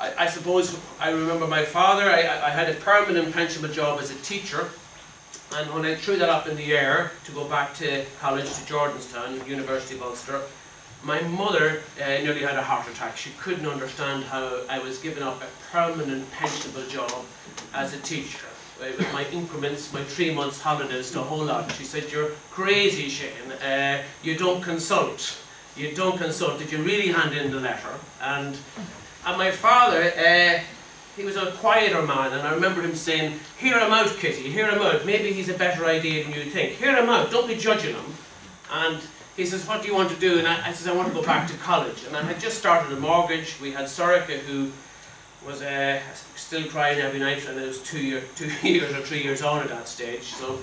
I, I, suppose I remember my father, I, I had a permanent pensionable job as a teacher, and when I threw that up in the air to go back to college to Jordanstown, University of Ulster, my mother uh, nearly had a heart attack. She couldn't understand how I was giving up a permanent pensionable job as a teacher. With my increments, my three months holidays, the whole lot. She said, you're crazy, Shane. Uh, you don't consult. You don't consult. Did you really hand in the letter? And, and my father, uh, he was a quieter man, and I remember him saying, hear him out, Kitty, hear him out. Maybe he's a better idea than you think. Hear him out, don't be judging him. And he says, what do you want to do? And I, I says, I want to go back to college. And I had just started a mortgage. We had Sorika, who was uh, still crying every night, and it was two, year, two years or three years on at that stage. So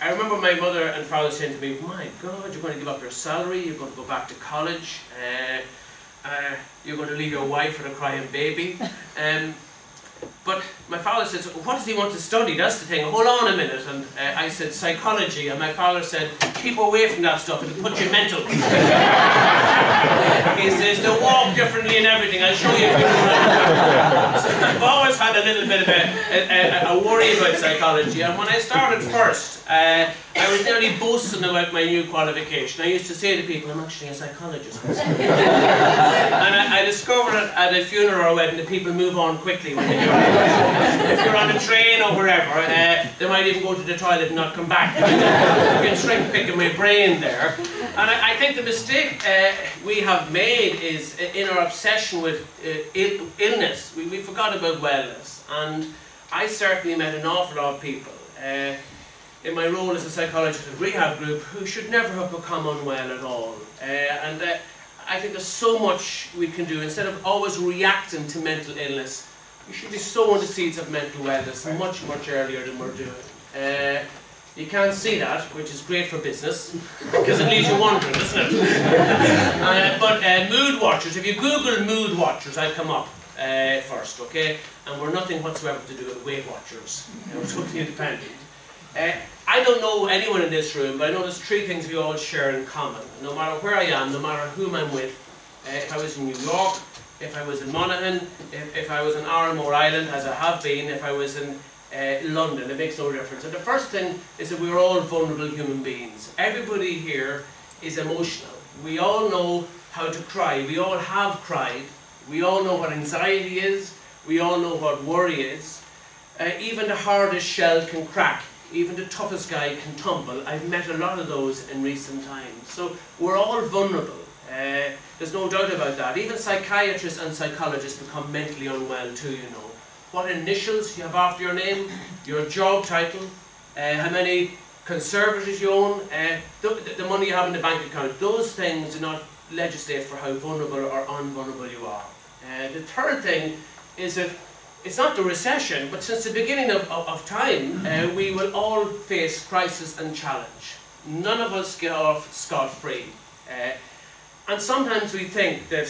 I remember my mother and father saying to me, my God, you're going to give up your salary, you're going to go back to college, uh, uh, you're going to leave your wife and a crying baby. Um, but my father said, what does he want to study? That's the thing. Hold on a minute. And uh, I said, psychology. And my father said, keep away from that stuff. It'll put you mental. he says, they walk differently and everything. I'll show you. so I've always had a little bit of a, a, a, worry about psychology. And when I started first, uh, I was nearly boasting about my new qualification. I used to say to people, I'm actually a psychologist. and I, I discovered at a funeral wedding that people move on quickly when they if you're on a train or wherever, uh, they might even go to the toilet and not come back. You can shrink picking my brain there. And I, I think the mistake uh, we have made is uh, in our obsession with uh, Ill illness, we, we forgot about wellness. And I certainly met an awful lot of people uh, in my role as a psychologist at rehab group who should never have become unwell at all. Uh, and I think there's so much we can do instead of always reacting to mental illness you should be sowing the seeds of mental wellness much, much earlier than we're doing. Uh, you can't see that, which is great for business, because it leaves you wondering, doesn't it? uh, but uh, mood watchers, if you Google mood watchers, I'll come up uh, first, okay? And we're nothing whatsoever to do with Weight Watchers. We're totally independent. I don't know anyone in this room, but I know there's three things we all share in common. No matter where I am, no matter whom I'm with, uh, if I was in New York, if I was in Monaghan, if, if I was in Arranmore Island, as I have been, if I was in uh, London, it makes no difference. And the first thing is that we're all vulnerable human beings. Everybody here is emotional. We all know how to cry. We all have cried. We all know what anxiety is. We all know what worry is. Uh, even the hardest shell can crack. Even the toughest guy can tumble. I've met a lot of those in recent times. So we're all vulnerable. Uh, there's no doubt about that. Even psychiatrists and psychologists become mentally unwell too, you know. What initials you have after your name, your job title, uh, how many conservatives you own, uh, the, the, money you have in the bank account, those things do not legislate for how vulnerable or unvulnerable you are. The third thing is that it's not the recession, but since the beginning of, of, of time, uh, we will all face crisis and challenge. None of us get off scot-free. Uh, and sometimes we think that,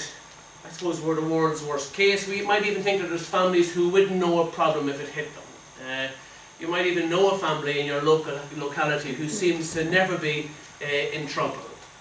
I suppose we're the world's worst case. We might even think that there's families who wouldn't know a problem if it hit them. Uh, you might even know a family in your local locality who seems to never be uh, in trouble.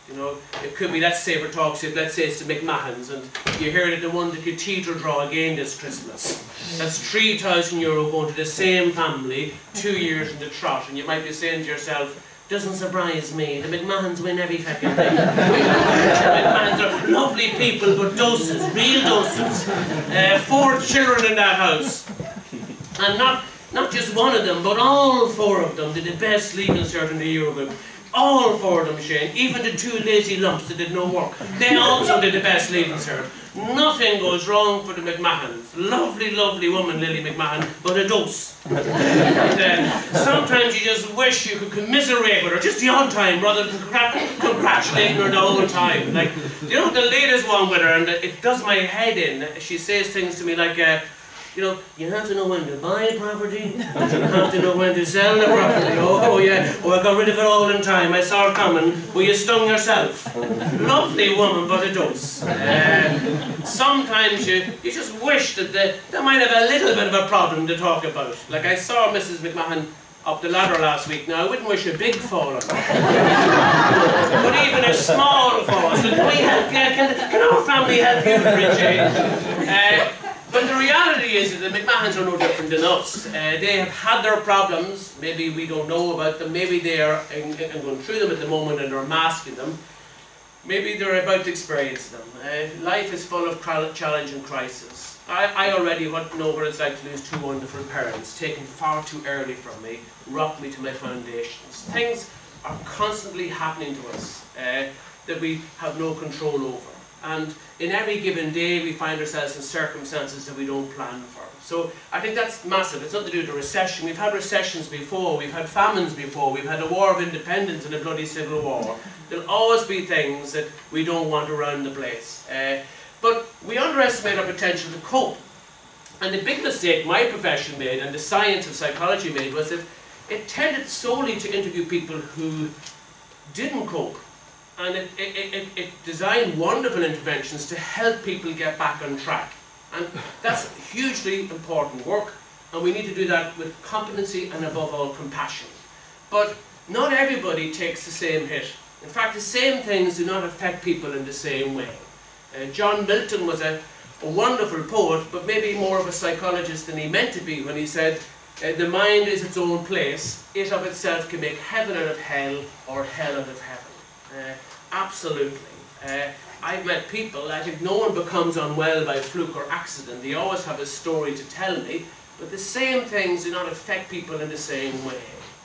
You know, it could be, let's say for talks, let's say it's the McMahons, and you hear that the one that you teeter draw again this Christmas. That's 3,000 euro going to the same family, two years in the trot, and you might be saying to yourself, doesn't surprise me. The McMahons win every fucking thing. McMahons are lovely people, but doses, real doses. Uh, four children in that house. And not, not just one of them, but all four of them did the best leaving cert in the Eurogroup. All four of them, Shane, even the two lazy lumps that did no work, they also did the best leaving cert. Nothing goes wrong for the McMahons. Lovely, lovely woman, Lily McMahon, but a dose. and, uh, sometimes you just wish you could commiserate with her just the odd time rather than congratulating her the whole time. Like, you know, the latest one with her, and it does my head in. She says things to me like, uh, you know, you have to know when to buy property, you have to know when to sell the property. Oh, yeah, oh, I got rid of it all in time. I saw it coming. Well, you stung yourself. Lovely woman, but a dose. Uh, sometimes you, you just wish that they, they might have a little bit of a problem to talk about. Like I saw Mrs. McMahon up the ladder last week. Now, I wouldn't wish a big fall on her. but even a small fall. So can we help? Can, can our family help you, Bridget? Uh, but the reality is that the McMahons are no different than us. Uh, they have had their problems. Maybe we don't know about them. Maybe they are in, in going through them at the moment and are masking them. Maybe they're about to experience them. Uh, life is full of challenge and crisis. I, I already know what it's like to lose two wonderful parents, taken far too early from me, rocked me to my foundations. Things are constantly happening to us uh, that we have no control over. And in every given day, we find ourselves in circumstances that we don't plan for. So I think that's massive. It's nothing to do with recession. We've had recessions before, we've had famines before, we've had a war of independence and a bloody civil war. There'll always be things that we don't want around the place. Uh, but we underestimate our potential to cope. And the big mistake my profession made and the science of psychology made was that it tended solely to interview people who didn't cope and it, it, it, it, designed wonderful interventions to help people get back on track. And that's hugely important work, and we need to do that with competency and above all compassion. But not everybody takes the same hit. In fact, the same things do not affect people in the same way. Uh, John Milton was a, a wonderful poet, but maybe more of a psychologist than he meant to be when he said, uh, the mind is its own place. It of itself can make heaven out of hell or hell out of heaven. Uh, absolutely. Uh, I've met people, that if no one becomes unwell by fluke or accident. They always have a story to tell me, but the same things do not affect people in the same way.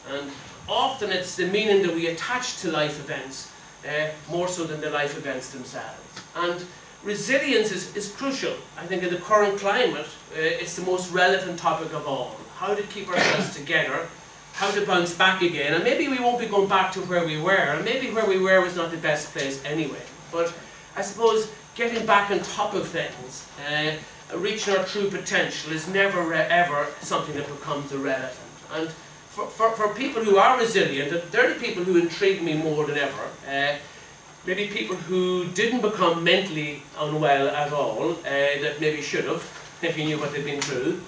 And often it's the meaning that we attach to life events, uh, more so than the life events themselves. And resilience is, is crucial. I think in the current climate, uh, it's the most relevant topic of all. How to keep ourselves together how to bounce back again. And maybe we won't be going back to where we were, and maybe where we were was not the best place anyway. But I suppose getting back on top of things, uh, reaching our true potential is never ever something that becomes irrelevant. And for, for, for people who are resilient, they're the people who intrigue me more than ever. Uh, maybe people who didn't become mentally unwell at all, uh, that maybe should have, if you knew what they'd been through.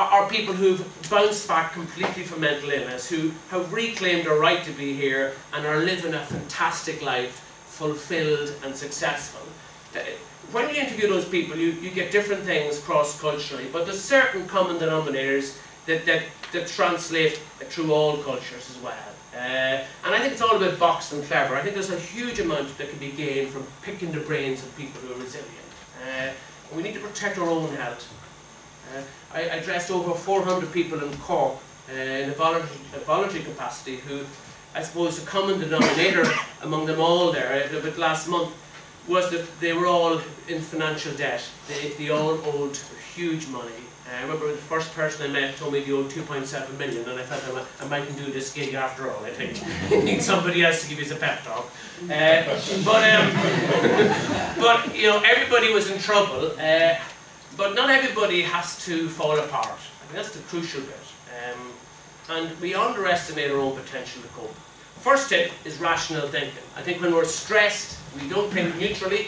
Are, people who've bounced back completely from mental illness, who have reclaimed their right to be here and are living a fantastic life, fulfilled and successful. When you interview those people, you, you get different things cross-culturally, but there's certain common denominators that, that, that translate through all cultures as well. Uh, and I think it's all about box and clever. I think there's a huge amount that can be gained from picking the brains of people who are resilient. Uh, we need to protect our own health. Uh, I addressed over 400 people in Cork uh, in a voluntary, a voluntary, capacity who, I suppose, the common denominator among them all there, uh, but last month, was that they were all in financial debt. They, they all owed huge money. Uh, I remember the first person I met told me they owed 2.7 million, and I thought I, mightn't do this gig after all. I think need somebody else to give you a pep talk. Uh, but um, but you know everybody was in trouble. Uh, but not everybody has to fall apart. I think that's the crucial bit. Um, and we underestimate our own potential to cope. First tip is rational thinking. I think when we're stressed, we don't think neutrally,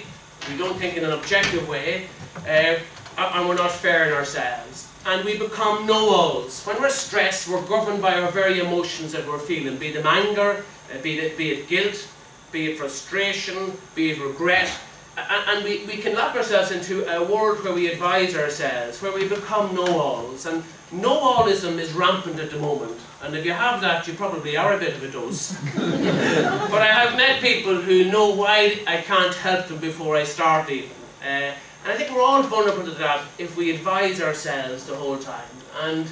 we don't think in an objective way, uh, and we're not fair in ourselves. And we become know-alls. When we're stressed, we're governed by our very emotions that we're feeling, be them anger, uh, be, it, be it guilt, be it frustration, be it regret, and we, we can lock ourselves into a world where we advise ourselves, where we become know-alls. And know-allism is rampant at the moment. And if you have that, you probably are a bit of a dose. but I have met people who know why I can't help them before I start even. Uh, and I think we're all vulnerable to that if we advise ourselves the whole time. And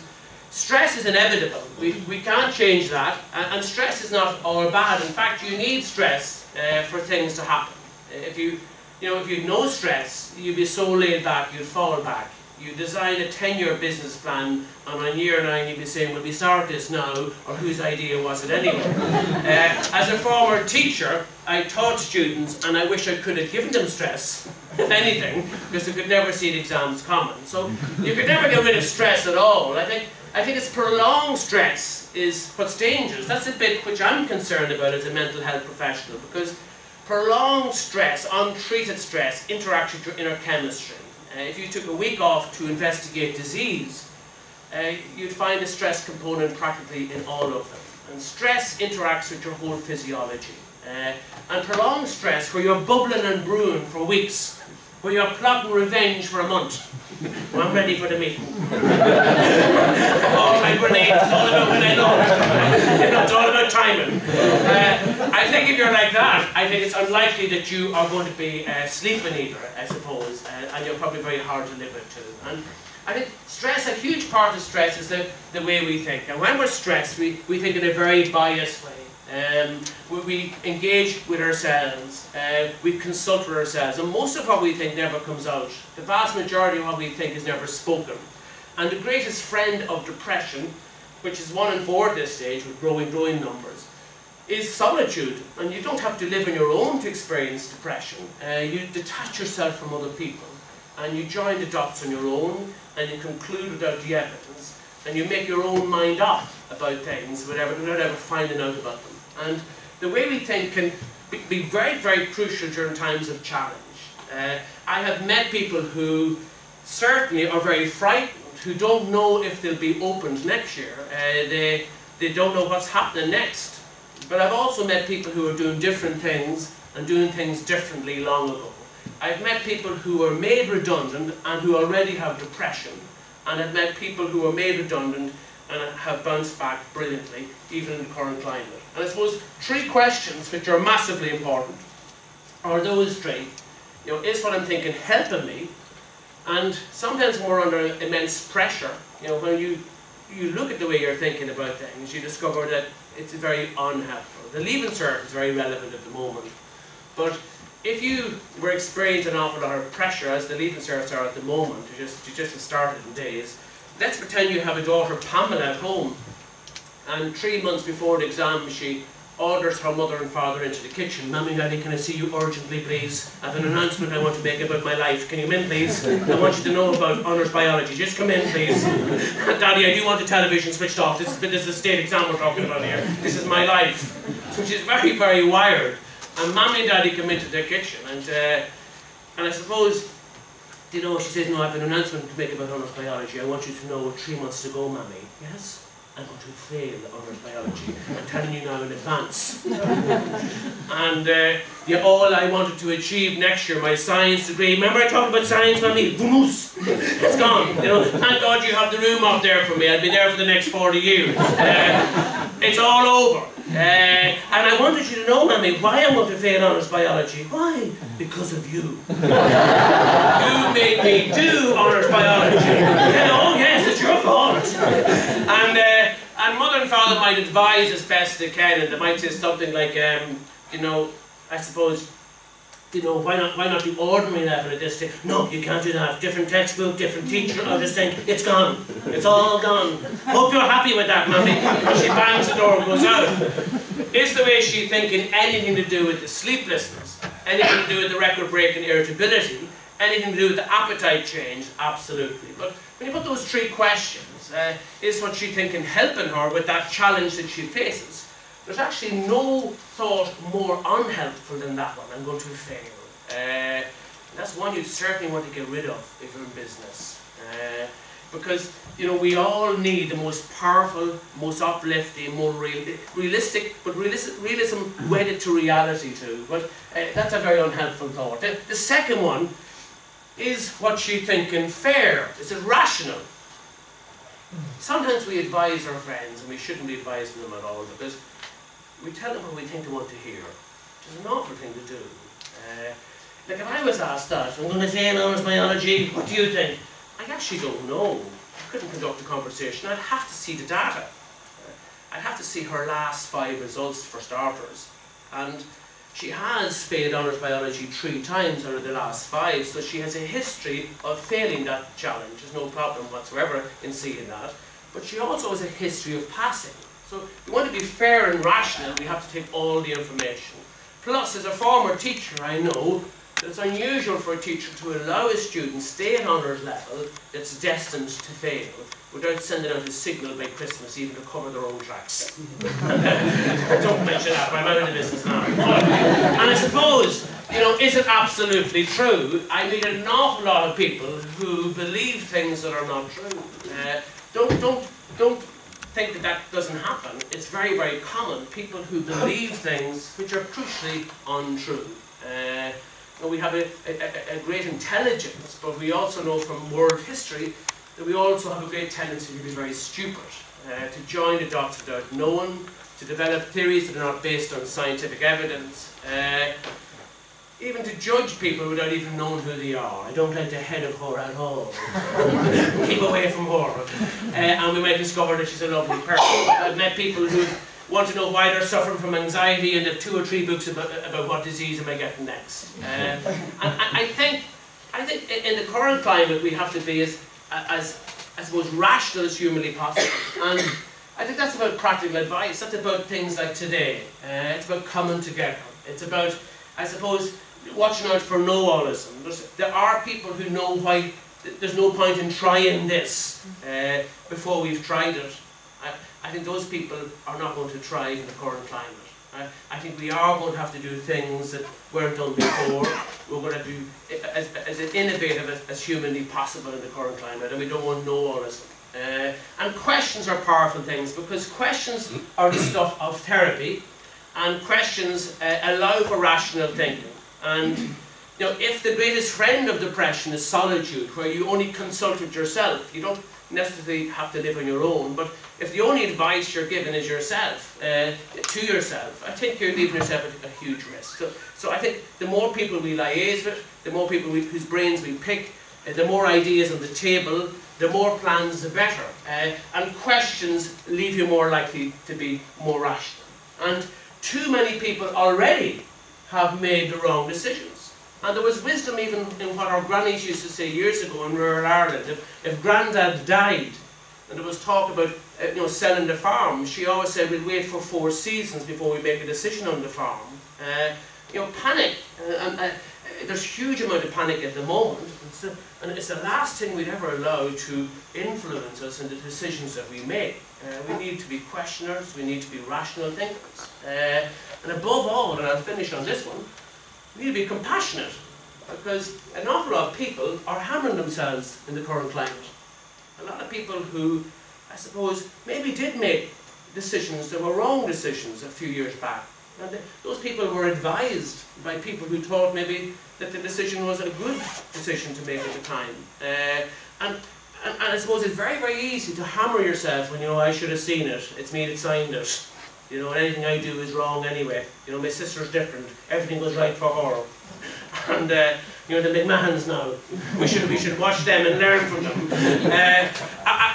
stress is inevitable. We, we can't change that. And, and stress is not all bad. In fact, you need stress uh, for things to happen. If you you know, if you had no stress, you'd be so laid back, you'd fall back. You design a 10-year business plan, and on year nine you'd be saying, will we start this now, or whose idea was it anyway? uh, as a former teacher, I taught students, and I wish I could have given them stress, if anything, because they could never see the exams coming. So you could never get rid of stress at all. I think, I think it's prolonged stress is what's dangerous. That's a bit which I'm concerned about as a mental health professional, because Prolonged stress, untreated stress, interacts with your inner chemistry. Uh, if you took a week off to investigate disease, uh, you'd find a stress component practically in all of them. And stress interacts with your whole physiology. Uh, and prolonged stress, where you're bubbling and brewing for weeks, where you're plotting revenge for a month, Well, I'm ready for the meeting. all my grenades, it's all about when I know. it's all about timing. Uh, I think if you're like that, I think it's unlikely that you are going to be a sleeping eater, I suppose, uh, and you're probably very hard to live with too. And I think stress, a huge part of stress is the, the way we think. And when we're stressed, we, we think in a very biased way. Um, we, we, engage with ourselves, uh, we consult with ourselves, and most of what we think never comes out. The vast majority of what we think is never spoken. And the greatest friend of depression, which is one in four at this stage with growing, growing numbers, is solitude. And you don't have to live on your own to experience depression. Uh, you detach yourself from other people, and you join the dots on your own, and you conclude without the evidence, and you make your own mind up about things without ever, finding out about them. And the way we think can be very, very crucial during times of challenge. Uh, I have met people who certainly are very frightened, who don't know if they'll be opened next year. Uh, they, they don't know what's happening next. But I've also met people who are doing different things and doing things differently long ago. I've met people who were made redundant and who already have depression. And I've met people who were made redundant and have bounced back brilliantly, even in the current climate. And I suppose three questions which are massively important are those three. You know, is what I'm thinking helping me? And sometimes when we're under immense pressure, you know, when you, you look at the way you're thinking about things, you discover that it's very unhelpful. The Leaving Cert is very relevant at the moment. But if you were experiencing an awful lot of pressure, as the Leaving Certs are at the moment, you just, you just started in days, let's pretend you have a daughter, Pamela, at home, and three months before the exam she orders her mother and father into the kitchen. Mummy, Daddy, can I see you urgently, please? I have an announcement I want to make about my life. Can you come in, please? I want you to know about honours biology. Just come in, please. Daddy, I do want the television switched off. This is, this is a state exam we're talking about here. This is my life. So she's very, very wired. And Mummy and Daddy come into the kitchen, and uh, and I suppose you know, she says, no, I have an announcement to make about honours biology. I want you to know three months to go, Mammy. Yes? I'm going to fail honours biology. I'm telling you now in advance. and uh, all I wanted to achieve next year, my science degree. Remember I talked about science, Mammy? Vamos! It's gone. You know, thank God you have the room up there for me. I'll be there for the next 40 years. Uh, it's all over. Uh, and I wanted you to know, Mammy, why I want to fail honours biology. Why? Because of you. you made me do honours biology. oh yes, it's your fault. And, uh, father might advise as best they can, and they might say something like, um, you know, I suppose, you know, why not, why not the ordinary level at this stage? No, you can't do that. Different textbook, different teacher. I just think it's gone. It's all gone. Hope you're happy with that, Mammy. She bangs the door and goes out. Is the way she's thinking anything to do with the sleeplessness? Anything to do with the record-breaking irritability? Anything to do with the appetite change? Absolutely. But when you put those three questions, uh, is what she's thinking helping her with that challenge that she faces? There's actually no thought more unhelpful than that one. I'm going to fail. Uh, that's one you certainly want to get rid of if you're in business. Uh, because, you know, we all need the most powerful, most uplifting, more real, realistic, but realistic, realism wedded to reality too. But uh, that's a very unhelpful thought. The, the second one is what you thinking fair? Is it rational? Sometimes we advise our friends, and we shouldn't be advising them at all, because we tell them what we think they want to hear, which is an awful thing to do. Uh, like if I was asked that, I'm going to say in honours biology, what do you think? I actually don't know. I couldn't conduct a conversation. I'd have to see the data. I'd have to see her last five results for starters. And she has failed honours biology three times out of the last five, so she has a history of failing that challenge. There's no problem whatsoever in seeing that. But she also has a history of passing. So we want to be fair and rational, we have to take all the information. Plus, as a former teacher, I know that it's unusual for a teacher to allow a student stay at honours level that's destined to fail without sending out a signal by Christmas even to cover their own tracks. Don't mention that, I'm out of the business now. and I suppose, you know, is it absolutely true? I meet an awful lot of people who believe things that are not true. Uh, don't, don't, don't think that that doesn't happen. It's very, very common. People who believe things which are crucially untrue. Uh, we have a, a, a, great intelligence, but we also know from world history that we also have a great tendency to be very stupid, uh, to join the dots without knowing, to develop theories that are not based on scientific evidence, uh, even to judge people without even knowing who they are. I don't like the head of her at all. Keep away from her. Uh, and we might discover that she's a lovely person. I've met people who want to know why they're suffering from anxiety and have two or three books about, about what disease am I getting next. Uh, and I, I, think, I think in the current climate we have to be as, as I suppose, rational as humanly possible. And I think that's about practical advice. That's about things like today. Uh, it's about coming together. It's about, I suppose, watching out for know-allism. There are people who know why there's no point in trying this uh, before we've tried it. I, I think those people are not going to thrive in the current climate. I, think we are going to have to do things that weren't done before. We're going to do as, as innovative as, as humanly possible in the current climate, and we don't want know-allism. Uh, and questions are powerful things because questions are the stuff of therapy, and questions uh, allow for rational thinking. And you know, if the greatest friend of depression is solitude, where you only consult with yourself, you don't necessarily have to live on your own, but if the only advice you're given is yourself, uh, to yourself, I think you're leaving yourself at a huge risk. So, so I think the more people we liaise with, the more people we, whose brains we pick, uh, the more ideas on the table, the more plans, the better. Uh, and questions leave you more likely to be more rational. And too many people already have made the wrong decisions. And there was wisdom even in what our grannies used to say years ago in rural Ireland. If, if granddad died, and there was talk about uh, you know, selling the farm, she always said we'll wait for four seasons before we make a decision on the farm. Uh, you know, panic. Uh, uh, there's huge amount of panic at the moment. It's the, and it's the last thing we'd ever allow to influence us in the decisions that we make. Uh, we need to be questioners, we need to be rational thinkers. And above all, and I'll finish on this one, we need to be compassionate because an awful lot of people are hammering themselves in the current climate. A lot of people who, I suppose, maybe did make decisions that were wrong decisions a few years back. Those people were advised by people who thought maybe that the decision was a good decision to make at the time. Uh, and, and, and I suppose it's very, very easy to hammer yourself when you know, I should have seen it, it's me that signed it. You know, anything I do is wrong anyway. You know, my sister's different. Everything goes right for her. And, uh, you know, the McMahons now. We should, we should watch them and learn from them. Uh, I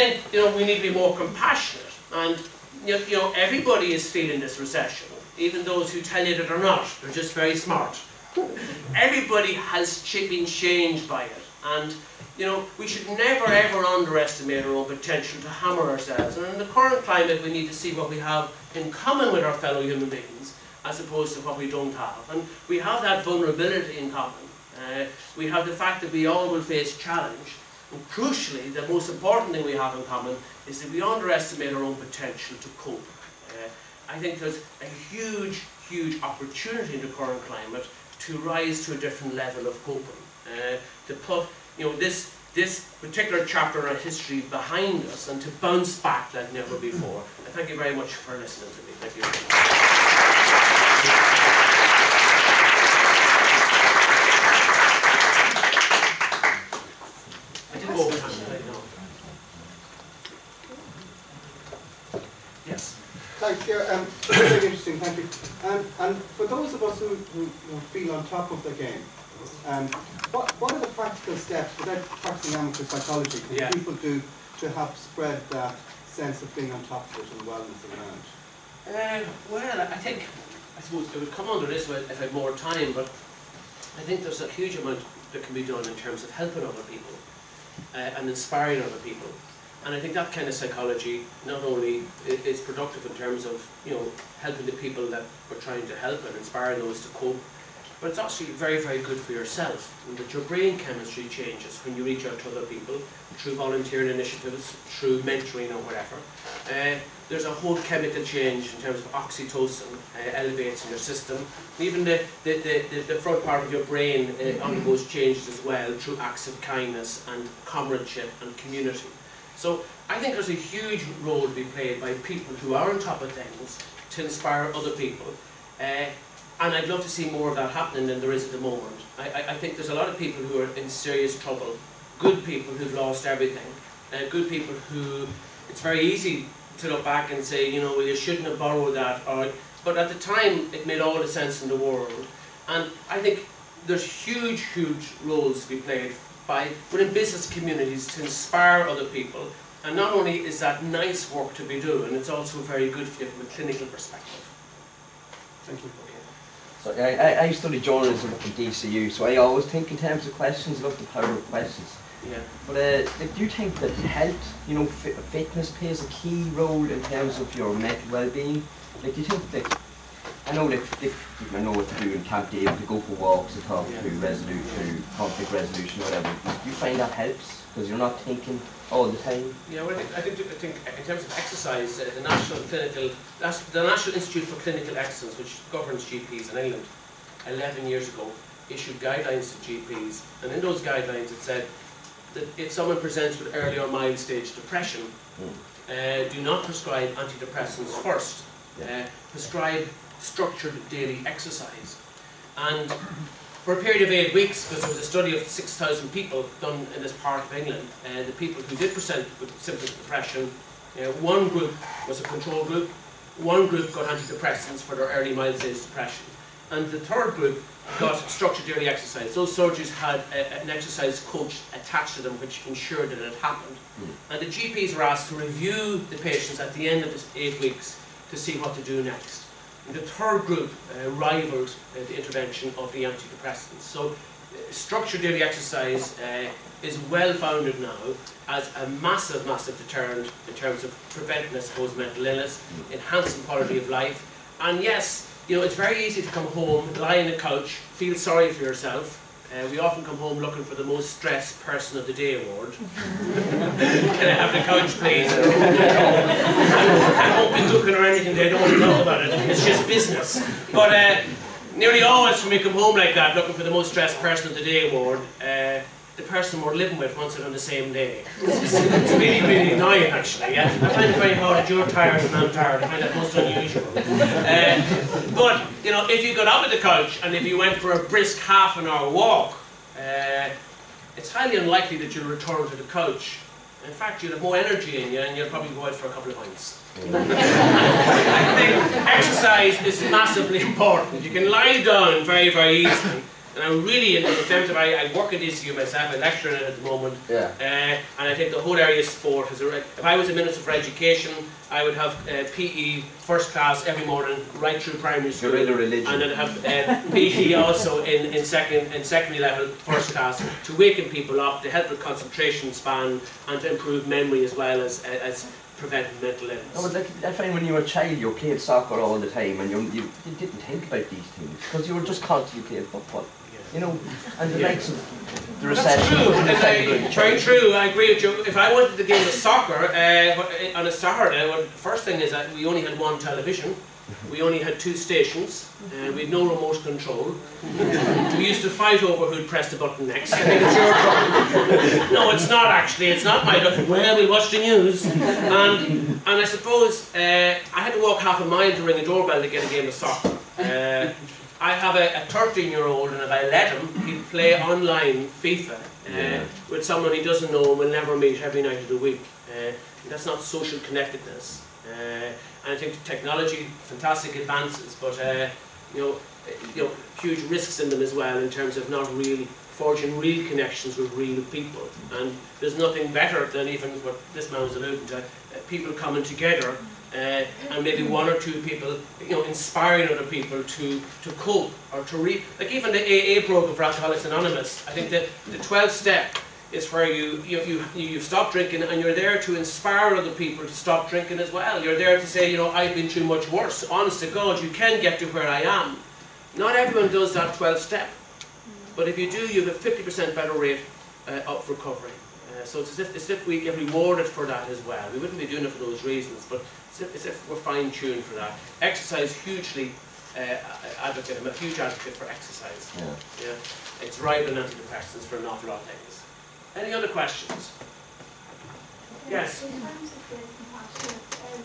think, you know, we need to be more compassionate. And, you know, everybody is feeling this recession. Even those who tell you that they're not. They're just very smart. Everybody has been changed by it. And you know, we should never ever underestimate our own potential to hammer ourselves. And in the current climate, we need to see what we have in common with our fellow human beings, as opposed to what we don't have. And we have that vulnerability in common. Uh, we have the fact that we all will face challenge. And crucially, the most important thing we have in common is that we underestimate our own potential to cope. Uh, I think there's a huge, huge opportunity in the current climate to rise to a different level of coping. Uh, to put you know, this, this particular chapter in our history behind us and to bounce back like never before. And thank you very much for listening to me. Thank you. I did go over time, know. Yes. Thanks, yeah, um, very interesting, thank you. Um, and for those of us who, who, who feel on top of the game, um, what, what are the practical steps, without practicing amateur psychology, can yeah. people do to help spread that sense of being on top of it and wellness around? Uh, well, I think, I suppose it would come under this if I had more time, but I think there's a huge amount that can be done in terms of helping other people uh, and inspiring other people. And I think that kind of psychology not only is productive in terms of, you know, helping the people that we're trying to help and inspiring those to cope, but it's actually very, very good for yourself, that your brain chemistry changes when you reach out to other people through volunteering initiatives, through mentoring or whatever. Uh, there's a whole chemical change in terms of oxytocin uh, elevates in your system. Even the, the, the, the, front part of your brain uh, undergoes changes as well through acts of kindness and comradeship and community. So I think there's a huge role to be played by people who are on top of things to inspire other people. Uh, and I'd love to see more of that happening than there is at the moment. I, I, I think there's a lot of people who are in serious trouble, good people who've lost everything, uh, good people who it's very easy to look back and say, you know, well, you shouldn't have borrowed that, or, but at the time it made all the sense in the world. And I think there's huge, huge roles to be played by within business communities to inspire other people. And not only is that nice work to be doing, it's also very good for you from a clinical perspective. Thank you. So I, I study journalism at the DCU, so I always think in terms of questions, love the power of questions. Yeah. But uh, like, do you think that health, you know, fi fitness plays a key role in terms of your mental well-being? Like, do you think like, I know that like, I know what to do in Camp David, to go for walks, to talk Yeah. to resolute, to conflict resolution, whatever. Do you find that helps because you're not thinking all the time? Yeah, well, I think, I think, I think in terms of exercise, uh, the National Clinical, the National Institute for Clinical Excellence, which governs GPs in England, 11 years ago, issued guidelines to GPs, and in those guidelines it said that if someone presents with early or mild stage depression, uh, do not prescribe antidepressants first. Uh, prescribe structured daily exercise. And for a period of eight weeks, because there was a study of 6,000 people done in this part of England, uh, the people who did present with symptoms of depression, uh, one group was a control group, one group got antidepressants for their early mild stage depression, and the third group got structured daily exercise. Those surgeries had a, an exercise coach attached to them which ensured that it happened. And the GPs were asked to review the patients at the end of this eight weeks to see what to do next. The third group uh, rivaled uh, the intervention of the antidepressants. So, uh, structured daily exercise uh, is well founded now as a massive, massive deterrent in terms of preventing, I suppose, mental illness, enhancing quality of life. And yes, you know, it's very easy to come home, lie on the couch, feel sorry for yourself. Uh, we often come home looking for the most stressed person of the day award. Can I have the couch, please? I won't be looking or anything, they don't want to know about it. It's just business. But uh, nearly always when we come home like that, looking for the most stressed person of the day award, uh, the person we're living with wants it on the same day. It's, it's really, really annoying actually. Yeah? I find it very hard that you're tired and I'm tired. I find that most unusual. Uh, but, you know, if you got up at the couch and if you went for a brisk half an hour walk, uh, it's highly unlikely that you'll return to the couch. In fact, you'll have more energy in you and you'll probably go out for a couple of pints. I think exercise is massively important. You can lie down very, very easily. And I'm really, in terms of, I, I work at DCU myself, I lecture in it at the moment, Yeah. uh, and I think the whole area of sport has a, if I was a Minister for Education, I would have uh, PE first class every morning, right through primary school. You're in a religion. And I'd have uh, PE also in, in second in secondary level, first class, to waken people up, to help with concentration span, and to improve memory as well as as preventing mental illness. Like, I find when you were a child, you played soccer all the time, and you, you, you didn't think about these things because you were just constantly playing football. You know, and the Yeah. likes of the That's recession. true. couldn't and affect very true. I agree with you. If I wanted the game of soccer uh, on a Saturday, well, the first thing is that we only had one television. We only had two stations. Uh, we had no remote control. we used to fight over who'd press the button next. I think it's your turn. no, it's not actually. It's not my. Well, we watch the news. And, and I suppose uh, I had to walk half a mile to ring a doorbell to get a game of soccer. Uh, I have a 13 year old, and if I let him, he'll play online FIFA uh, Yeah. with someone he doesn't know and will never meet every night of the week. Uh, that's not social connectedness. Uh, and I think technology, fantastic advances, but uh, you know, you know, huge risks in them as well in terms of not really forging real connections with real people. And there's nothing better than even what this man was alluding to, uh, people coming together uh, and maybe one or two people, you know, inspiring other people to, to cope or to read. Like even the AA program for Alcoholics Anonymous, I think that the 12 step is where you, you, you, you stop drinking and you're there to inspire other people to stop drinking as well. You're there to say, you know, I've been through much worse. Honest to God, you can get to where I am. Not everyone does that 12 step. But if you do, you have a 50% better rate uh, of recovery. Uh, so it's as, if, as if we get rewarded for that as well. We wouldn't be doing it for those reasons, but it's as if, as if we're fine-tuned for that. Exercise hugely uh, advocate. I'm a huge advocate for exercise. Yeah. Yeah, it's rival antidepressants for an awful lot of things. Any other questions? Yes. In terms of the compassionate, um,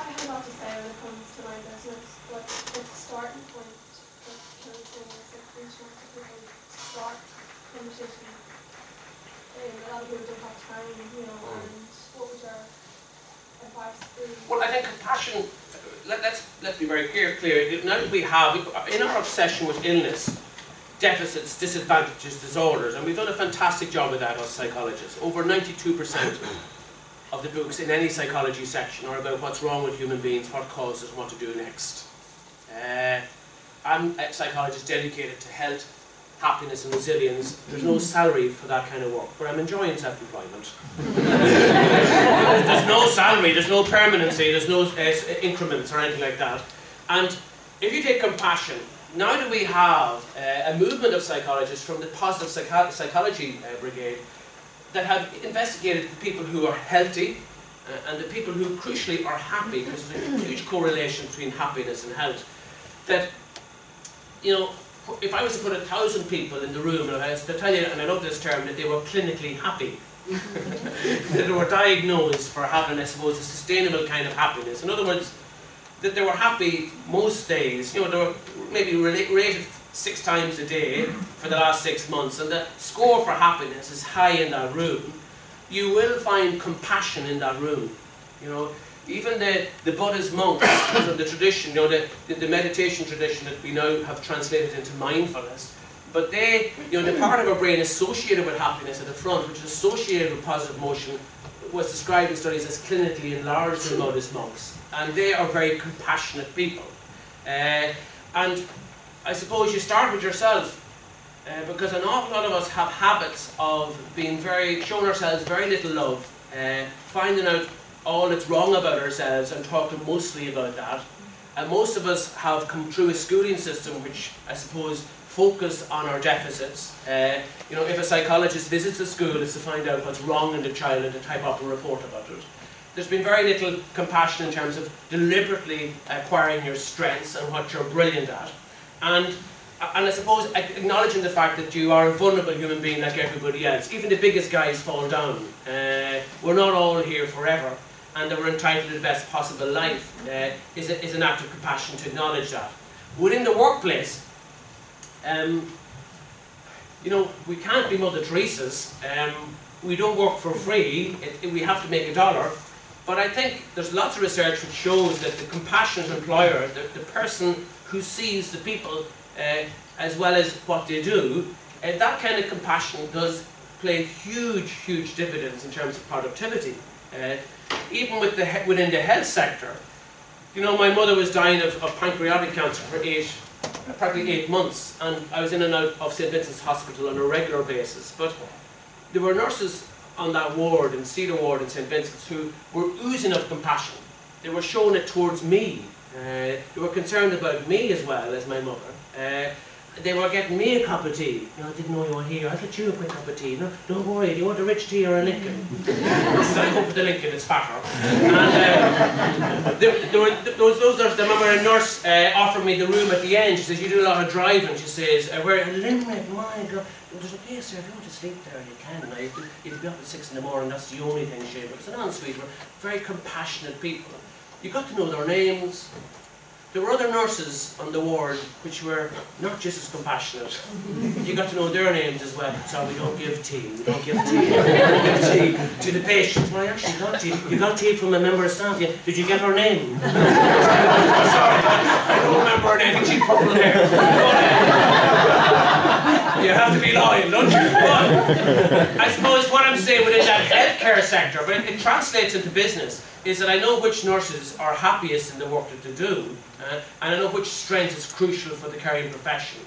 I I have a lot to say when it comes to my business, but it's a starting point. Like Kelly saying, it's like reaching to people to start competition. Um, a lot of people don't have time, you know, and what advice? Well, I think compassion, let, let's, let's be very clear, clear. Now that we have, in our obsession with illness, deficits, disadvantages, disorders, and we've done a fantastic job of that as psychologists. Over 92% of the books in any psychology section are about what's wrong with human beings, what causes, what to do next. Uh, I'm a psychologist dedicated to health, happiness and resilience. There's no salary for that kind of work, but I'm enjoying self-employment. there's no salary, there's no permanency, there's no uh, increments or anything like that. And if you take compassion, now that we have uh, a movement of psychologists from the positive psycho psychology uh, brigade that have investigated the people who are healthy uh, and the people who crucially are happy, because there's a huge correlation between happiness and health, that, you know, if I was to put a thousand people in the room and I was to tell you, and I love this term, that they were clinically happy, that they were diagnosed for having, I suppose, a sustainable kind of happiness. In other words, that they were happy most days, you know, they were maybe rated six times a day for the last six months, and the score for happiness is high in that room, you will find compassion in that room. You know, even the, the Buddhist monks from the tradition, you know, the, the, meditation tradition that we now have translated into mindfulness, but they, you know, the part of our brain associated with happiness at the front, which is associated with positive emotion, was described in studies as clinically enlarged in Buddhist monks. And they are very compassionate people. Uh, and I suppose you start with yourself, uh, because an awful lot of us have habits of being very, showing ourselves very little love, uh, finding out all that's wrong about ourselves and talking mostly about that. And most of us have come through a schooling system which I suppose focused on our deficits. Uh, you know, if a psychologist visits a school, it's to find out what's wrong in the child and to type up a report about it. There's been very little compassion in terms of deliberately acquiring your strengths and what you're brilliant at. And, and I suppose acknowledging the fact that you are a vulnerable human being like everybody else. Even the biggest guys fall down. Uh, we're not all here forever and that we're entitled to the best possible life uh, is, a, is an act of compassion to acknowledge that. Within the workplace, um, you know, we can't be Mother Teresa's. Um, we don't work for free. It, it, we have to make a dollar. But I think there's lots of research which shows that the compassionate employer, the, the person who sees the people uh, as well as what they do, uh, that kind of compassion does play huge, huge dividends in terms of productivity. Uh, even with the, within the health sector, you know, my mother was dying of, of pancreatic cancer for eight, practically eight months, and I was in and out of St. Vincent's Hospital on a regular basis. But there were nurses on that ward, in Cedar Ward in St. Vincent's, who were oozing of compassion. They were showing it towards me. Uh, they were concerned about me as well as my mother. Uh, they were getting me a cup of tea. You know, I didn't know you were here. I'll get you a quick cup of tea. No, don't worry. Do you want a rich tea or a Lincoln? so I go for the Lincoln. It's fatter. And uh, there, there, were those, those nurses. I remember a nurse uh, offered me the room at the end. She says, "You do a lot of driving." She says, uh, "We're in Limerick. My God." There's a place there, if you want to sleep there, you can. Now, you could be up at six in the morning, that's the only thing, Shane. But it's an ensuite, we're very compassionate people. You've got to know their names, there were other nurses on the ward which were not just as compassionate. You got to know their names as well. So we don't give tea, we don't give tea, we don't give tea to the patients. Well, I actually got tea. You got tea from a member of staff. Yeah. Did you get her name? Sorry, I don't remember her name. She purple hair. you have to be lying, don't you? But I suppose what I'm saying that healthcare sector, but it, it translates into business, is that I know which nurses are happiest in the work that they do, uh, and I know which strength is crucial for the caring profession.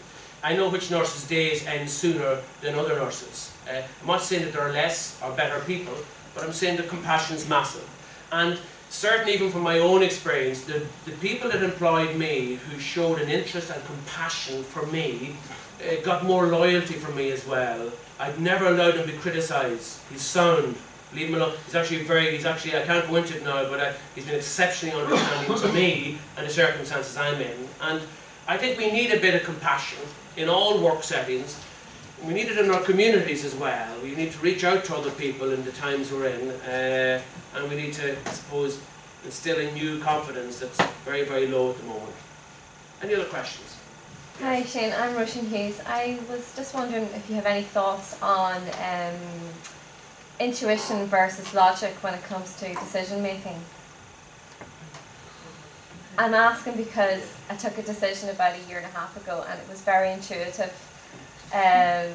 I know which nurses' days end sooner than other nurses. Uh, I'm not saying that there are less or better people, but I'm saying the compassion is massive. And certainly even from my own experience, the, the people that employed me who showed an interest and compassion for me uh, got more loyalty from me as well. I'd never allowed him to be criticised. He's sound, leave him alone. He's actually very, he's actually, I can't go into it now, but uh, he's been exceptionally understanding to me and the circumstances I'm in. And I think we need a bit of compassion in all work settings. We need it in our communities as well. We need to reach out to other people in the times we're in. Uh, and we need to, I suppose, instill a new confidence that's very, very low at the moment. Any other questions? Hi Shane, I'm Roshan Hughes. I was just wondering if you have any thoughts on um, intuition versus logic when it comes to decision making. I'm asking because I took a decision about a year and a half ago and it was very intuitive, um,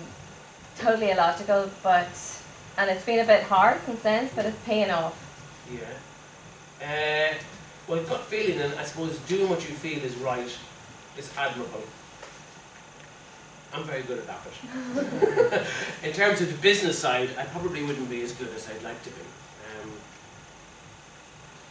totally illogical, but and it's been a bit hard since then, but it's paying off. Yeah. Uh, well, gut feeling, and I suppose doing what you feel is right, is admirable. I'm very good at that. In terms of the business side, I probably wouldn't be as good as I'd like to be. Um,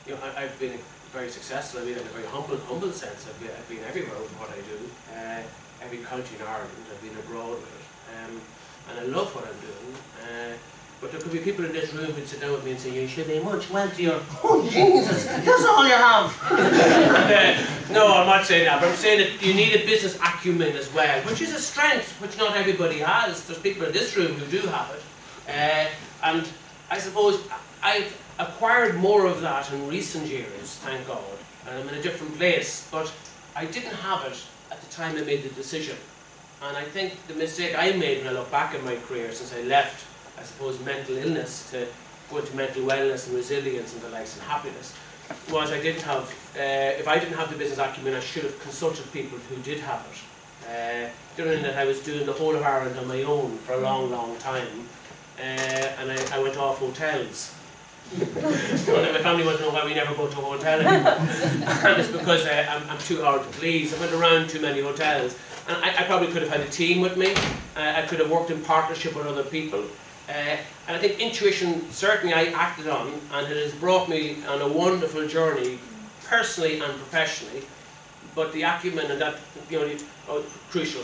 you know, I, I've been very successful. I mean, in a very humble, humble sense. I've been, I've been everywhere with what I do. Uh, every country in Ireland. I've been abroad with it, um, and I love what I'm doing. Uh, but there could be people in this room who'd sit down with me and say, "You should be much wealthier." Oh Jesus, that's all you have. uh, no, I'm not saying that. But I'm saying that you need a business acumen as well, which is a strength which not everybody has. There's people in this room who do have it, uh, and I suppose I've acquired more of that in recent years, thank God, and I'm in a different place. But I didn't have it at the time I made the decision. And I think the mistake I made when I look back at my career since I left, I suppose, mental illness to go into mental wellness and resilience and the likes and happiness, was I didn't have, uh, if I didn't have the business acumen, I should have consulted people who did have it. Uh, during that I was doing the whole of Ireland on my own for a long, long time, uh, and I, I went off hotels. my family wants to know why we never go to a hotel anymore. and it's because uh, I'm, I'm too hard to please. I went around too many hotels. And I, I probably could have had a team with me. Uh, I could have worked in partnership with other people. Uh, and I think intuition, certainly I acted on, and it has brought me on a wonderful journey, personally and professionally. But the acumen and that, you know, oh, crucial,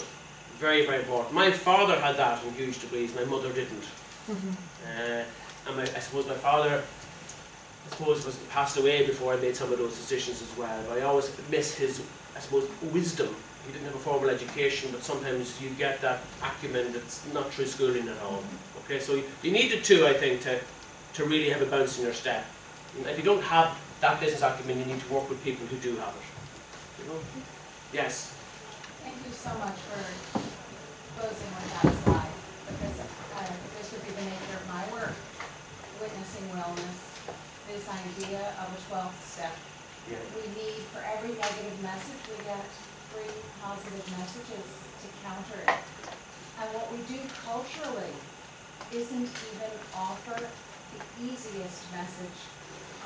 very, very important. My father had that in huge degrees, my mother didn't. Uh, and my, I suppose my father, I suppose, was passed away before I made some of those decisions as well. But I always miss his, I suppose, wisdom. He didn't have a formal education, but sometimes you get that acumen that's not through schooling at all. Okay, so you, need the two, I think, to, to really have a bounce in your step. And if you don't have that business acumen, you need to work with people who do have it. You know? Yes. Thank you so much for closing with that slide, because uh, this would be the nature of my work, witnessing wellness, this idea of a 12th step. Yeah. We need, for every negative message, we get three positive messages to counter it. And what we do culturally isn't even offer the easiest message.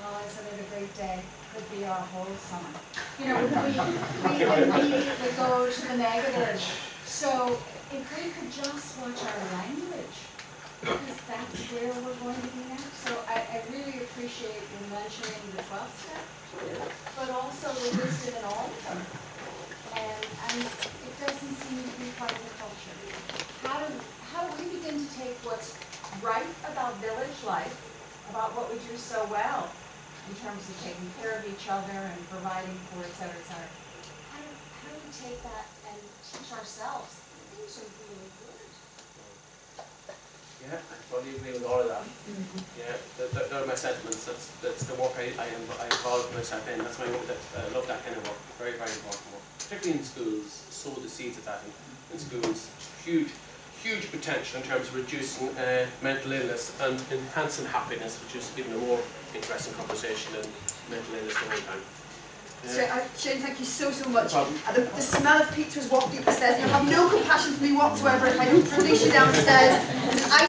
Oh, isn't it a great day? Could be our whole summer. You know, we, we immediately go to the negative. So if we could just watch our language, because that's where we're going to be next. So I, I really appreciate you mentioning the 12th step, but also the wisdom in all of them. And, and it doesn't seem to be part of the culture. How do, how do we begin to take what's right about village life, about what we do so well, in terms of taking care of each other and providing for et cetera, et cetera. How do, how do we take that and teach ourselves, things are really? Yeah, I fully agree with all of that. Yeah, that, that, that are my sentiments. That's, that's the work I, I, I involve myself in. That's my work. That, I love that kind of work. Very, very important work. Particularly in schools, sow the seeds of that in, in schools. Huge, huge potential in terms of reducing uh, mental illness and enhancing happiness, which is even a more interesting conversation than mental illness all the time. So, Yeah. uh, Shane, thank you so, so much. No. Uh, the, the smell of pizza is wafting up the stairs. You have no compassion for me whatsoever if I don't release you downstairs. I